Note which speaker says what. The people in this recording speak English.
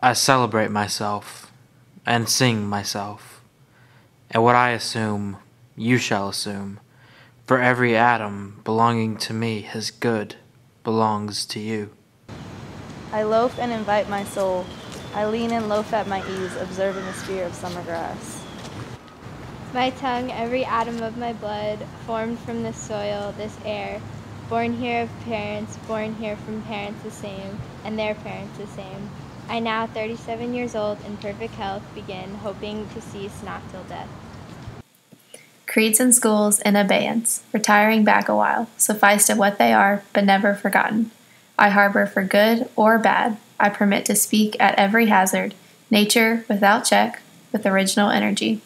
Speaker 1: I celebrate myself and sing myself, and what I assume, you shall assume, for every atom belonging to me as good belongs to you.
Speaker 2: I loaf and invite my soul. I lean and loaf at my ease, observing the sphere of summer grass.
Speaker 3: My tongue, every atom of my blood, formed from this soil, this air, born here of parents, born here from parents the same, and their parents the same. I now, 37 years old, in perfect health, begin, hoping to cease not till death.
Speaker 4: Creeds and schools in abeyance, retiring back a while, sufficed of what they are, but never forgotten. I harbor for good or bad, I permit to speak at every hazard, nature without check, with original energy.